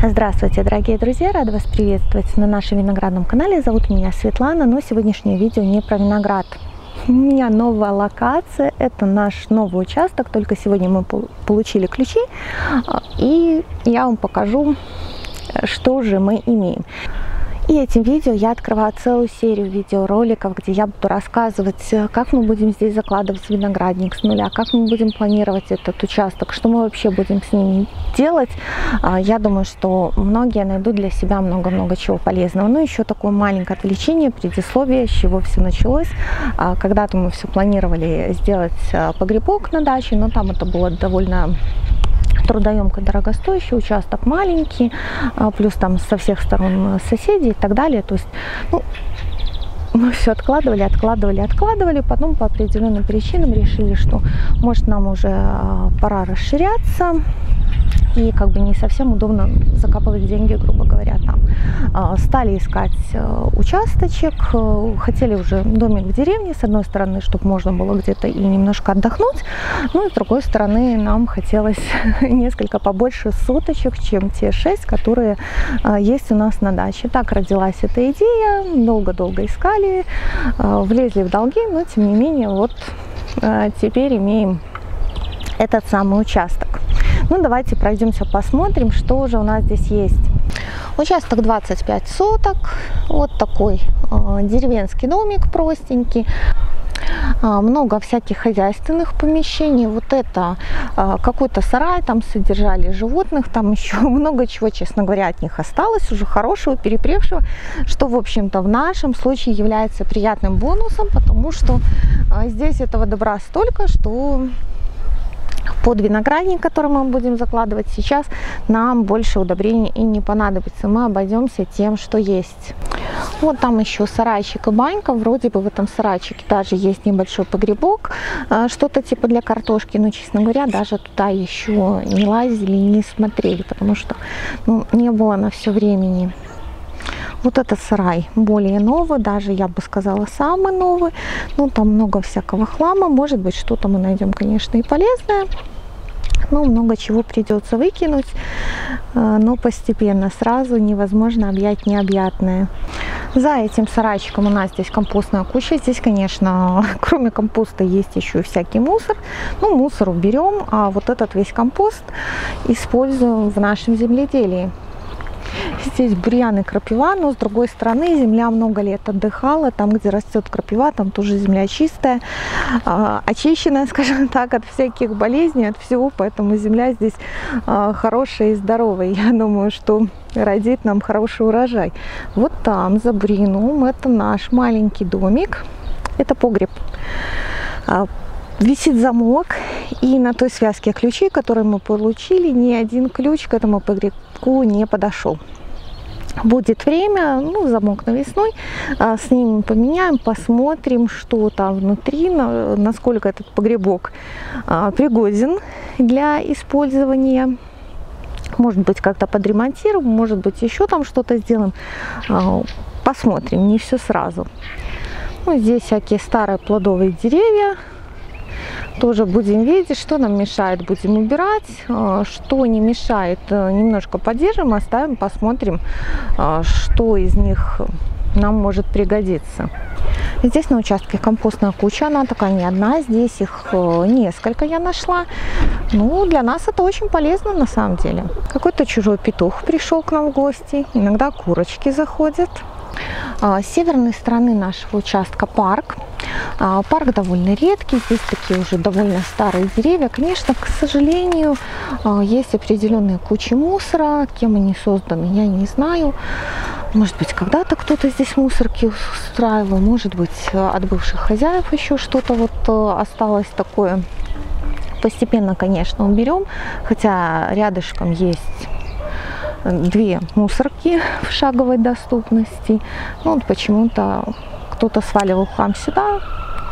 Здравствуйте, дорогие друзья! Рада вас приветствовать на нашем виноградном канале. Зовут меня Светлана, но сегодняшнее видео не про виноград. У меня новая локация, это наш новый участок, только сегодня мы получили ключи, и я вам покажу, что же мы имеем. И этим видео я открываю целую серию видеороликов, где я буду рассказывать, э, как мы будем здесь закладывать виноградник с нуля, как мы будем планировать этот участок, что мы вообще будем с ним делать. А, я думаю, что многие найдут для себя много-много чего полезного. Ну, еще такое маленькое отвлечение, предисловие, с чего все началось. А, когда-то мы все планировали сделать э, погребок на даче, но там это было довольно трудоемкий, дорогостоящий участок, маленький, а, плюс там со всех сторон соседи и так далее. То есть, ну, мы все откладывали, откладывали, откладывали, потом по определенным причинам решили, что может нам уже а, пора расширяться, и как бы не совсем удобно закапывать деньги, грубо говоря, там. А, стали искать э, участочек, э, хотели уже домик в деревне, с одной стороны, чтобы можно было где-то и немножко отдохнуть, ну и с другой стороны, нам хотелось несколько побольше суточек, чем те шесть, которые а, есть у нас на даче. Так родилась эта идея, долго-долго искали, влезли в долги, но тем не менее вот теперь имеем этот самый участок. Ну, давайте пройдемся, посмотрим, что же у нас здесь есть. Участок 25 соток, вот такой э, деревенский домик простенький а, много всяких хозяйственных помещений. Вот это а, какой-то сарай, там содержали животных, там еще много чего, честно говоря, от них осталось, уже хорошего, перепревшего, что, в общем-то, в нашем случае является приятным бонусом, потому что а, здесь этого добра столько, что под виноградник, который мы будем закладывать сейчас, нам больше удобрений и не понадобится. Мы обойдемся тем, что есть. Вот там еще сарайчик и банька. Вроде бы в этом сарайчике даже есть небольшой погребок, а, что-то типа для картошки. Но, честно говоря, даже туда еще не лазили, не смотрели, потому что ну, не было на все времени. Вот этот сарай более новый, даже я бы сказала самый новый. Ну, там много всякого хлама. Может быть, что-то мы найдем, конечно, и полезное. Но много чего придется выкинуть, э, но постепенно, сразу невозможно объять необъятное. За этим сарайчиком у нас здесь компостная куча. Здесь, конечно, кроме компоста есть еще всякий мусор. Ну, мусор уберем, а вот этот весь компост используем в нашем земледелии. Здесь бурьян и крапива, но с другой стороны земля много лет отдыхала. Там, где растет крапива, там тоже земля чистая, а, очищенная, скажем так, от всяких болезней, от всего. Поэтому земля здесь а, хорошая и здоровая. Я думаю, что родит нам хороший урожай. Вот там, за Брином, это наш маленький домик. Это погреб а, висит замок, и на той связке ключей, которые мы получили, ни один ключ к этому погребку не подошел. Будет время, ну, замок навесной, а, с ним поменяем, посмотрим, что там внутри, насколько этот погребок а, пригоден для использования. Может быть, как-то подремонтируем, может быть, еще там что-то сделаем. А, посмотрим, не все сразу. Ну, здесь всякие старые плодовые деревья, тоже будем видеть, что нам мешает, будем убирать, а, что не мешает, э, немножко поддержим, оставим, посмотрим, а, что из них нам может пригодиться. Здесь на участке компостная куча, она такая не одна, здесь их э, несколько я нашла. Ну, для нас это очень полезно на самом деле. Какой-то чужой петух пришел к нам в гости, иногда курочки заходят. С северной стороны нашего участка парк. А, парк довольно редкий, здесь такие уже довольно старые деревья. Конечно, к сожалению, а, есть определенные кучи мусора. Кем они созданы, я не знаю. Может быть, когда-то кто-то здесь мусорки устраивал. Может быть, от бывших хозяев еще что-то вот э, осталось такое. Постепенно, конечно, уберем. Хотя рядышком есть две мусорки в шаговой доступности. Ну, вот почему-то кто-то сваливал хлам сюда.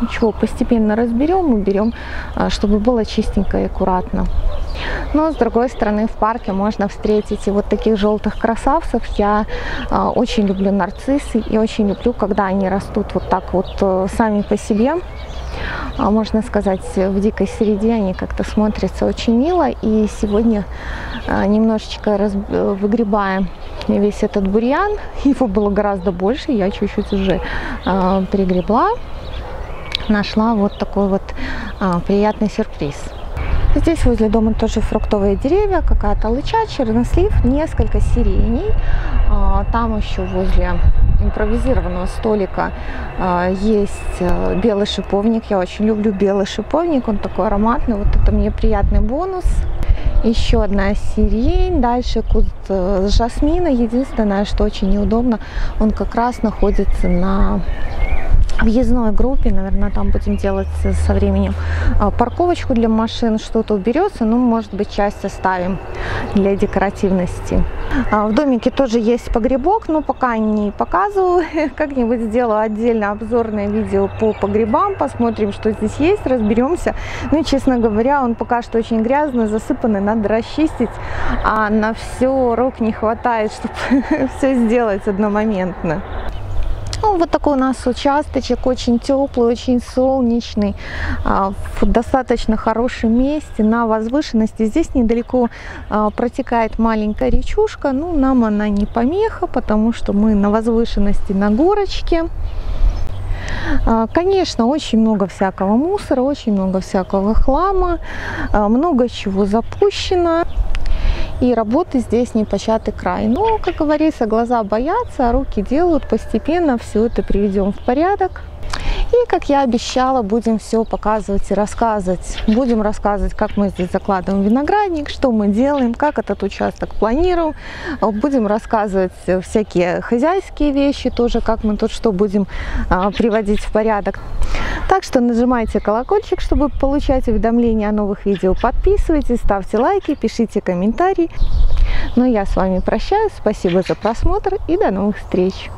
Ничего, постепенно разберем, уберем, а, чтобы было чистенько и аккуратно. Но с другой стороны в парке можно встретить и вот таких желтых красавцев. Я э, очень люблю нарциссы и очень люблю, когда они растут вот так вот э, сами по себе. А, можно сказать, в дикой среде они как-то смотрятся очень мило. И сегодня а, немножечко раз... выгребаем весь этот бурьян. Его было гораздо больше, я чуть-чуть уже а, пригребла. Нашла вот такой вот приятный сюрприз. Здесь возле дома тоже фруктовые деревья, какая-то лыча, чернослив, несколько сиреней. А, там еще возле импровизированного столика а, есть э, белый шиповник. Я очень люблю белый шиповник, он такой ароматный. Вот это мне приятный бонус. Еще одна сирень, дальше куст э, жасмина. Единственное, что очень неудобно, он как раз находится на въездной группе, наверное, там будем делать со временем а, парковочку для машин, что-то уберется, ну, может быть, часть оставим для декоративности. А, в домике тоже есть погребок, но пока не показываю, как-нибудь сделаю отдельно обзорное видео по погребам, посмотрим, что здесь есть, разберемся. Ну, честно говоря, он пока что очень грязный, засыпанный, надо расчистить, а на все рук не хватает, чтобы все сделать одномоментно. Вот такой у нас участочек, очень теплый, очень солнечный, а, в достаточно хорошем месте, на возвышенности. Здесь недалеко а, протекает маленькая речушка, ну, нам она не помеха, потому что мы на возвышенности, на горочке. А, конечно, очень много всякого мусора, очень много всякого хлама, много чего запущено. И работы здесь не початый край. Но, как говорится, глаза боятся, а руки делают. Постепенно все это приведем в порядок. И, как я обещала, будем все показывать и рассказывать. Будем рассказывать, как мы здесь закладываем виноградник, что мы делаем, как этот участок планируем. Будем рассказывать всякие хозяйские вещи тоже, как мы тут что будем а, приводить в порядок. Так что нажимайте колокольчик, чтобы получать уведомления о новых видео. Подписывайтесь, ставьте лайки, пишите комментарии. Ну, я с вами прощаюсь. Спасибо за просмотр и до новых встреч.